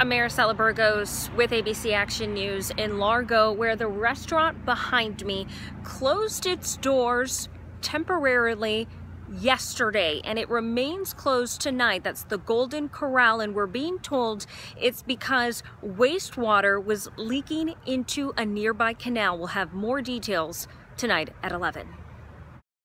I'm Burgos with ABC Action News in Largo, where the restaurant behind me closed its doors temporarily yesterday and it remains closed tonight. That's the Golden Corral and we're being told it's because wastewater was leaking into a nearby canal. We'll have more details tonight at 11.